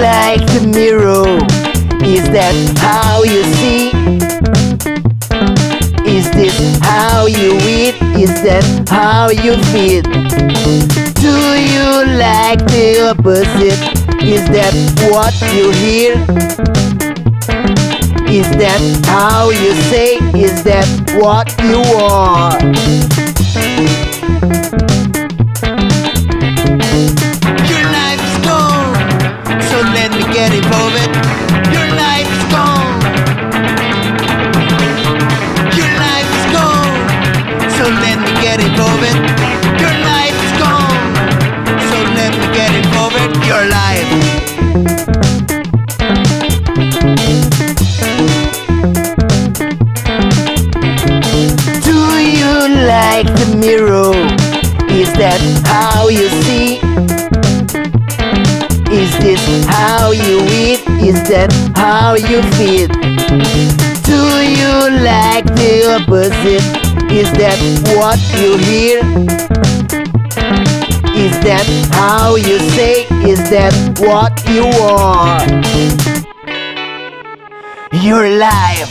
like the mirror. Is that how you see? Is this how you eat? Is that how you feel? Do you like the opposite? Is that what you hear? Is that how you say? Is that what you are? So let me get involved. Your life is gone, so let me get involved. Your life. Do you like the mirror? Is that how you see? Is this how you eat? Is that how you feel? Do you like the opposite? Is that what you hear? Is that how you say? Is that what you want? Your life.